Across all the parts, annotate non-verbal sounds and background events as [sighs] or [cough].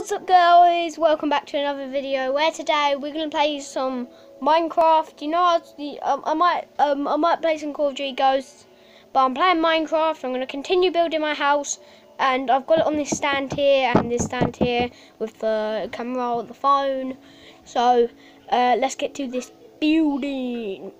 What's up guys? Welcome back to another video where today we're going to play some Minecraft. You know I, um, I might um, I might play some Call of Duty Ghosts but I'm playing Minecraft. I'm going to continue building my house and I've got it on this stand here and this stand here with the camera, the phone. So uh, let's get to this building.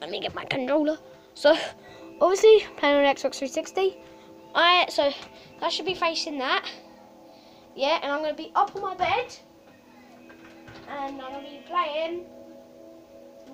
Let me get my controller. So obviously playing on Xbox 360. Alright, so that should be facing that. Yeah, and I'm going to be up on my bed. And I'm going to be playing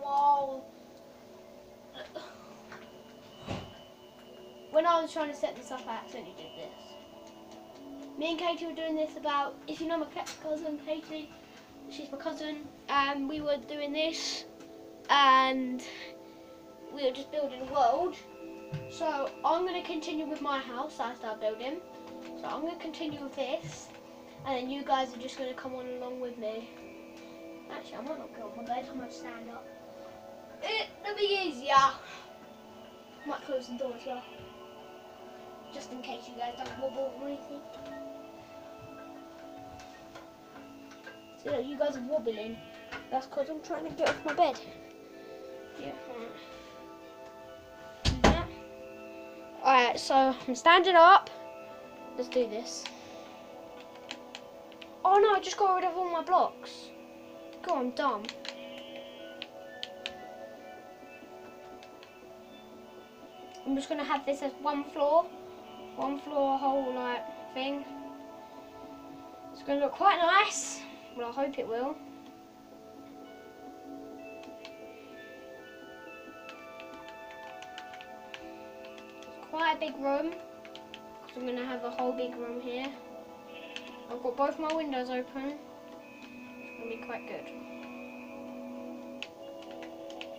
while... [sighs] When I was trying to set this up, I accidentally did this. Me and Katie were doing this about, if you know my cousin Katie, she's my cousin, and we were doing this, and we were just building a world. So I'm going to continue with my house that I started building. So I'm going to continue with this, and then you guys are just going to come on along with me. Actually, I might not go on my bed, I might stand up. It'll be easier. Might close the door as well. Just in case you guys don't wobble or anything. So you guys are wobbling. That's because I'm trying to get off my bed. Yeah. Alright, so I'm standing up. Let's do this. Oh no, I just got rid of all my blocks. God, I'm dumb. I'm just gonna have this as one floor, one floor whole like thing. It's gonna look quite nice. Well, I hope it will. It's quite a big room. I'm gonna have a whole big room here. I've got both my windows open. It's gonna be quite good.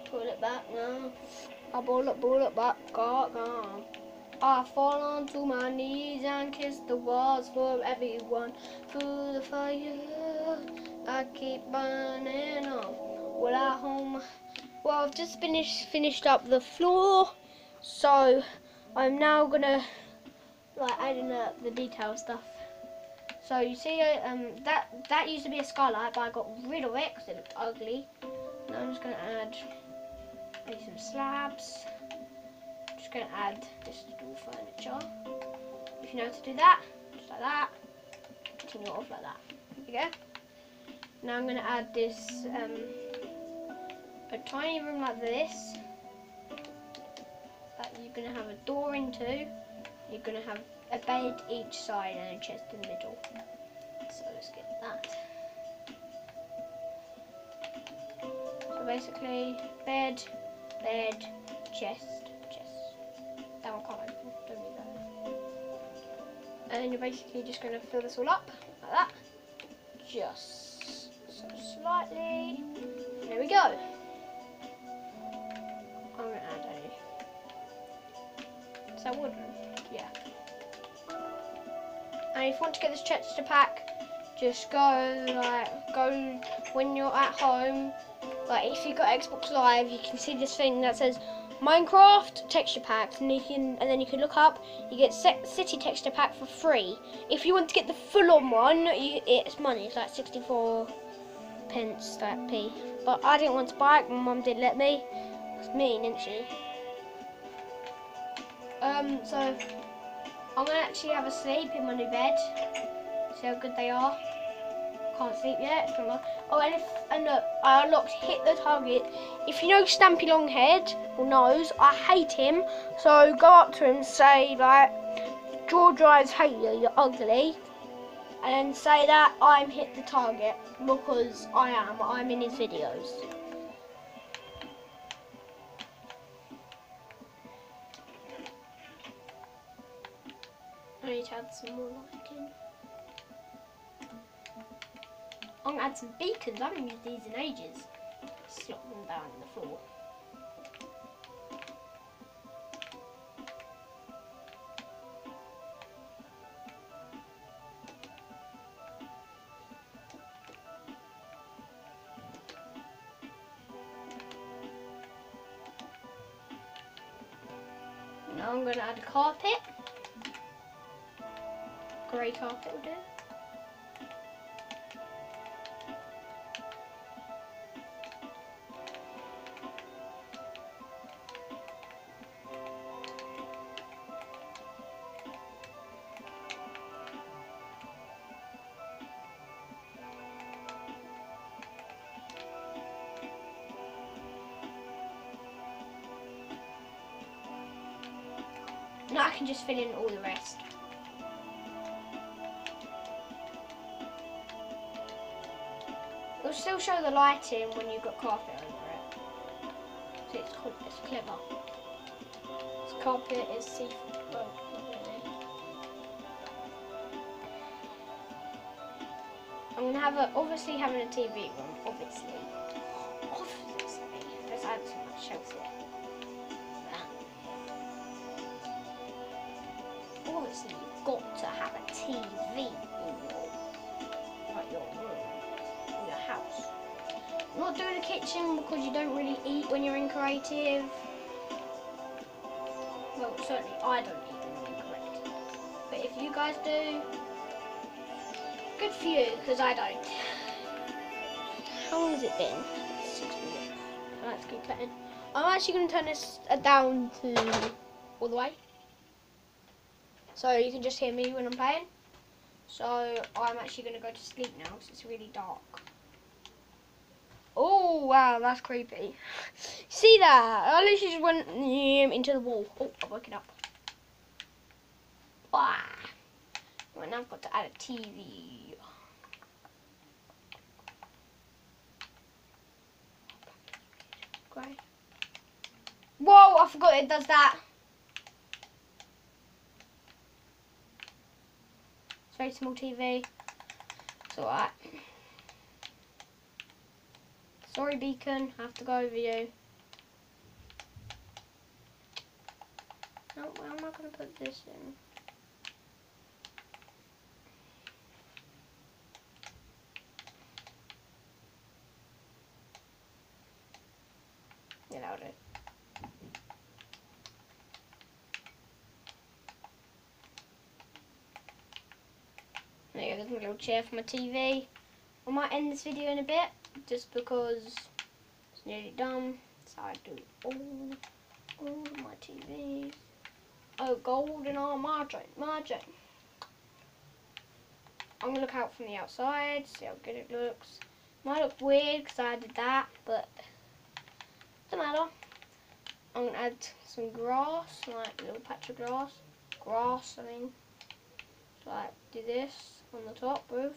Pull it back now. I pull it, pull it back, go, go. I fall onto my knees and kiss the walls for everyone. Through the fire, I keep burning on. Well, I home. Well, I've just finished finished up the floor, so I'm now gonna like adding up the detail stuff. So you see, um, that that used to be a skylight, but I got rid of it because it looked ugly. Now I'm just gonna add maybe some slabs. Just gonna add this little furniture. If you know how to do that, just like that. Continue off like that. There you go. Now I'm gonna add this um, a tiny room like this that you're gonna have a door into. You're gonna have a bed each side and a chest in the middle. So let's get that. So basically, bed, bed, chest, chest. That one can't open, don't need that. And then you're basically just going to fill this all up, like that. Just so slightly. There we go. I'm going to add a... Is that wooden? And if you want to get this texture pack, just go like go when you're at home. Like if you've got Xbox Live, you can see this thing that says Minecraft texture packs, and you can and then you can look up. You get City texture pack for free. If you want to get the full-on one, you, it's money. It's like 64 pence, that p. But I didn't want to buy it. My mum didn't let me. It's mean, isn't she? Um, so I'm gonna actually have a sleep in my new bed. See how good they are. Can't sleep yet. Oh, and if and look, I unlocked hit the target. If you know Stampy Longhead or knows, I hate him. So go up to him, say like, George Eyes hate you, you're ugly, and say that I'm hit the target because I am. I'm in his videos. I need to add some more lighting. I'm gonna add some beacons. I haven't used these in ages. Slot them down on the floor. Now I'm gonna add a carpet break. Now I can just fill in all the rest. Show the lighting when you've got carpet over it. So it's, cool, it's clever. This carpet is see well. I'm gonna have a obviously having a TV room, obviously. Obviously. Because I have so much here. Obviously you've got to have a TV in your like your room. House. Not doing the kitchen because you don't really eat when you're in creative. Well, certainly I don't eat when I'm in creative. But if you guys do, good for you, because I don't. How long has it been? Six minutes. To keep playing. I'm actually going to turn this uh, down to all the way. So you can just hear me when I'm playing. So I'm actually going to go to sleep now because it's really dark. Oh wow, that's creepy. See that? I literally just went um, into the wall. Oh, I'm waking up. Wow. Right, now I've got to add a TV. Great. Whoa, I forgot it does that. It's very small TV. It's alright. Sorry, Beacon. I have to go over you. No, where am I going to put this in? Yeah, that'll do. There you go, there's my little chair for my TV. I might end this video in a bit, just because it's nearly done. So I do all, all my TVs. Oh, gold and all margin, margin. I'm gonna look out from the outside, see how good it looks. Might look weird because I did that, but doesn't matter. I'm gonna add some grass, like a little patch of grass. Grass, I mean. So like do this on the top roof.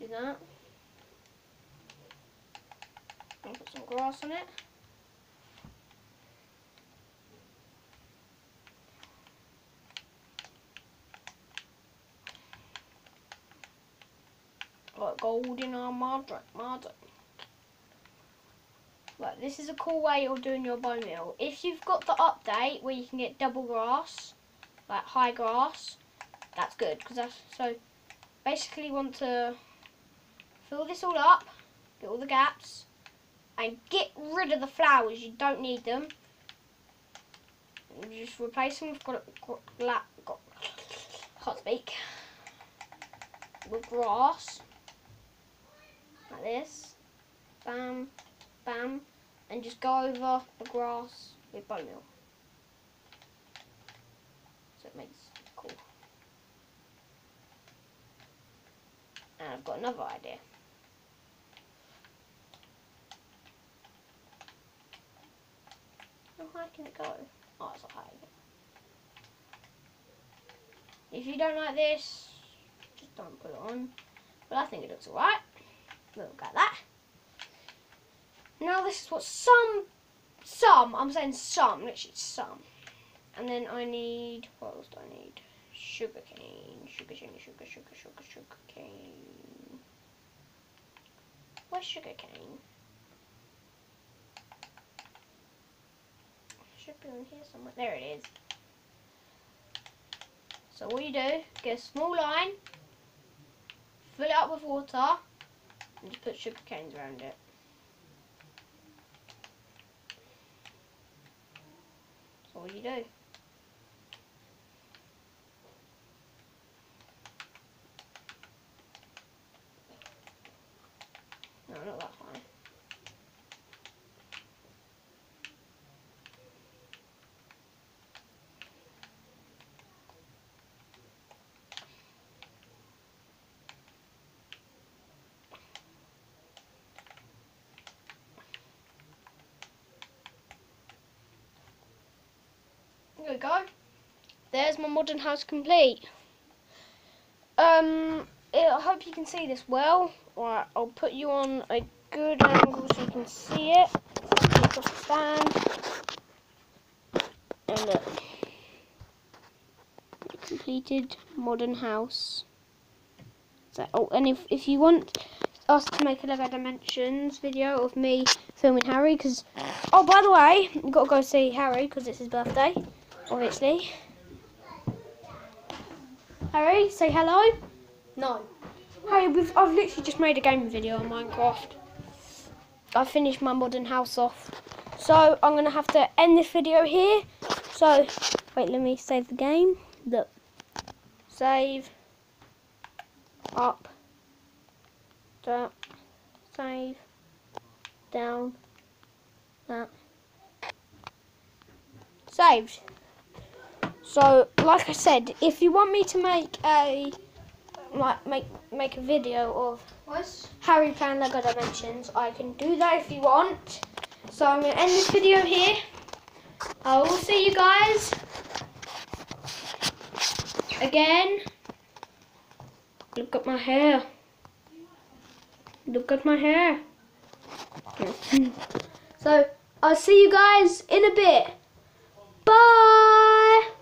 Do that. Put some grass on it. Like gold in our madra madra. Right, this is a cool way of doing your bone meal. If you've got the update where you can get double grass, like high grass, that's good because that's so basically want to fill this all up, get all the gaps, and get rid of the flowers. You don't need them. Just replace them with can't speak with grass like this. Bam, bam, and just go over the grass with bone meal. So it makes it cool. And I've got another idea. High can it go? Oh, it's not high. If you don't like this, just don't put it on. But I think it looks alright. Look at that. Now this is what some, some, I'm saying some, literally some. And then I need, what else do I need? Sugar cane, sugar cane, sugar, sugar, sugar, sugar cane. Where's sugar cane? Should be on here somewhere. There it is. So what you do, get a small line, fill it up with water, and just put sugar canes around it. That's all you do. No, not that. There we go. there's my modern house complete. Um, I hope you can see this well. Right, I'll put you on a good angle so you can see it. Across the stand. And look. Completed modern house. So, oh, and if, if you want us to make a Lego Dimensions video of me filming Harry, because, oh, by the way, you've got to go see Harry because it's his birthday, obviously. Harry, say hello. No. Harry, we've, I've literally just made a gaming video on Minecraft. I finished my modern house off. So, I'm going to have to end this video here. So, wait, let me save the game. Look. Save. Up. Down. Save. Down. That. Saved. So, like I said, if you want me to make a like make make a video of What? Harry playing Lego Dimensions, I can do that if you want. So I'm gonna end this video here. I will see you guys again. Look at my hair. Look at my hair. [laughs] so I'll see you guys in a bit. Bye.